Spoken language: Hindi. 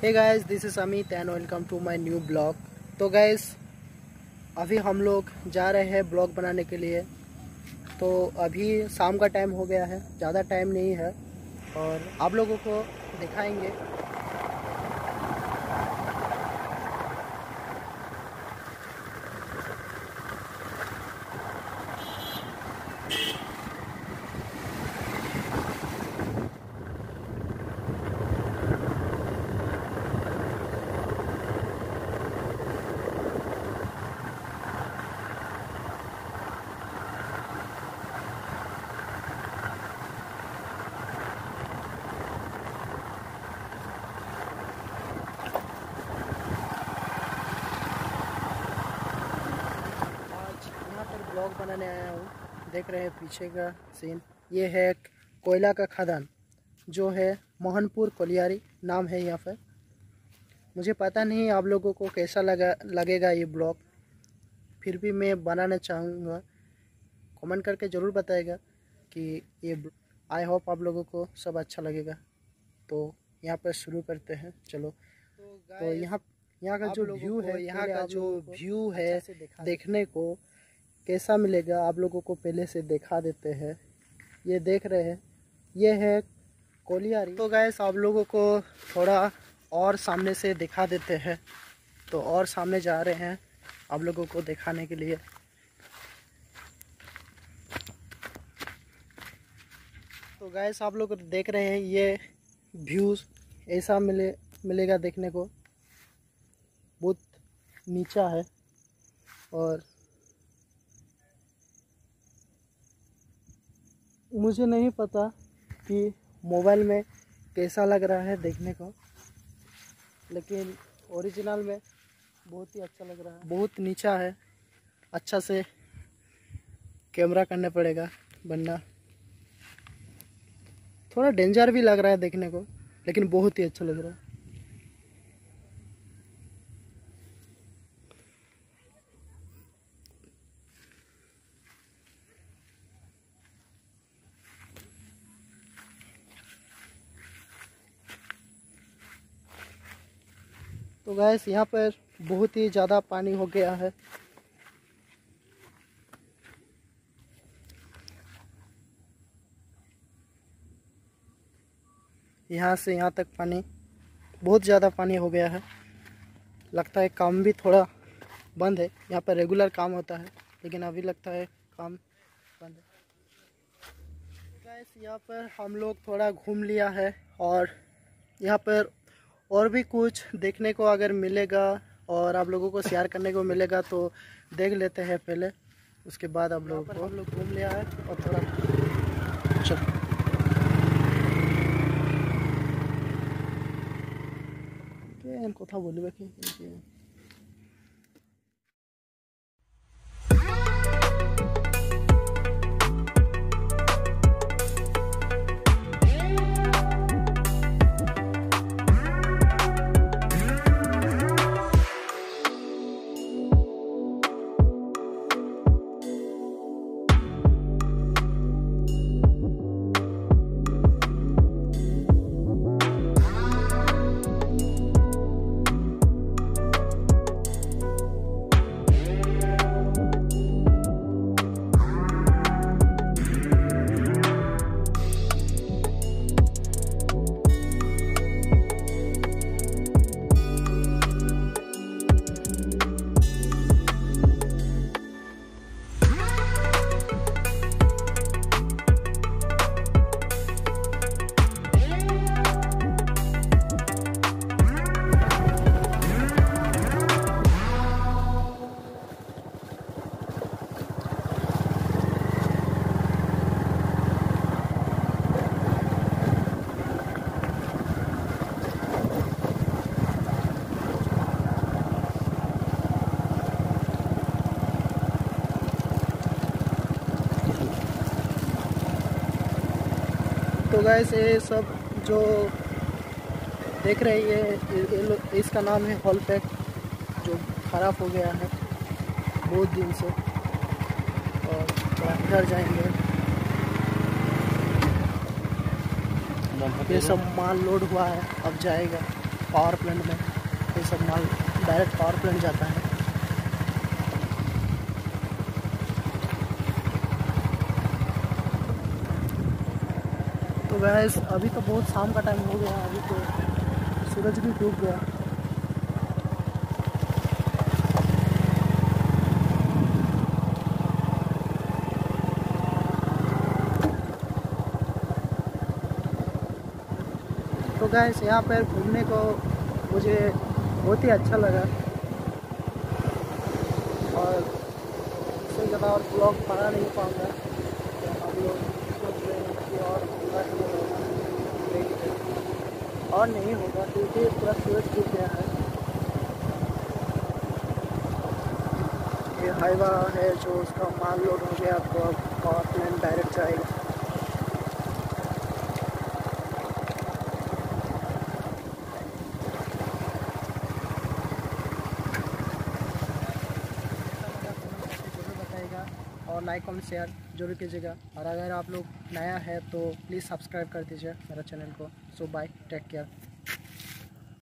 Hey guys this is Amit and welcome to my new blog तो गाइस अभी हम लोग जा रहे हैं ब्लॉग बनाने के लिए। तो अभी शाम का टाइम हो गया है, ज़्यादा टाइम नहीं है। और आप लोगों को दिखाएँगे आज यहाँ पर ब्लॉग बनाने आया हूँ। देख रहे हैं पीछे का सीन ये है कोयला का खदान जो है मोहनपुर कोलियारी नाम है यहाँ पर। मुझे पता नहीं आप लोगों को कैसा लगा लगेगा ये ब्लॉग। फिर भी मैं बनाना चाहूँगा। कमेंट करके ज़रूर बताएगा कि ये आई होप आप लोगों को सब अच्छा लगेगा। तो यहाँ पर शुरू करते हैं चलो। तो यहाँ यहाँ का जो व्यू है यहाँ का जो व्यू है देखने को कैसा मिलेगा, आप लोगों को पहले से दिखा देते हैं। ये देख रहे हैं, ये है कोलियारी। तो गैस आप लोगों को थोड़ा और सामने से दिखा देते हैं। तो और सामने जा रहे हैं आप लोगों को दिखाने के लिए। तो गैस आप लोग देख रहे हैं, ये व्यूज़ ऐसा मिले, मिलेगा देखने को। बहुत नीचा है और मुझे नहीं पता कि मोबाइल में कैसा लग रहा है देखने को, लेकिन ओरिजिनल में बहुत ही अच्छा लग रहा है। बहुत नीचा है। अच्छा से कैमरा करना पड़ेगा बनना थोड़ा डेंजर भी लग रहा है देखने को, लेकिन बहुत ही अच्छा लग रहा है। तो गैस यहाँ पर बहुत ही ज़्यादा पानी हो गया है। यहाँ से यहाँ तक पानी, बहुत ज़्यादा पानी हो गया है। लगता है काम भी थोड़ा बंद है। यहाँ पर रेगुलर काम होता है, लेकिन अभी लगता है काम बंद है। गैस यहाँ पर हम लोग थोड़ा घूम लिया है और यहाँ पर और भी कुछ देखने को अगर मिलेगा और आप लोगों को शेयर करने को मिलेगा तो देख लेते हैं पहले उसके बाद आप लोगों को हम लोग घूम लिया है और थोड़ा चलो কথা বলবে কি तो गैस ये सब जो देख रही है, ये इसका नाम है हॉल पैक जो ख़राब हो गया है बहुत दिन से। और घर जाएँगे। ये सब माल लोड हुआ है, अब जाएगा पावर प्लांट में। ये सब माल डायरेक्ट पावर प्लांट जाता है। तो वैस अभी तो बहुत शाम का टाइम हो गया अभी तो सूरज भी डूब गया। तो गैस यहाँ पर घूमने को मुझे बहुत ही अच्छा लगा। और इससे ज़्यादा और ब्लॉग बना नहीं पाऊँगा। तो हम लोग सोच रहे हैं कि और और नहीं होगा क्योंकि पूरा सूरज गिर गया है। ये हाईवा है जो उसका माल लोड हो गया तो अब पावर प्लान डायरेक्ट जाएगा। और लाइक कमेंट शेयर ज़रूर कीजिएगा। और अगर आप लोग नया है तो प्लीज़ सब्सक्राइब कर दीजिए मेरा चैनल को। सो बाय टेक केयर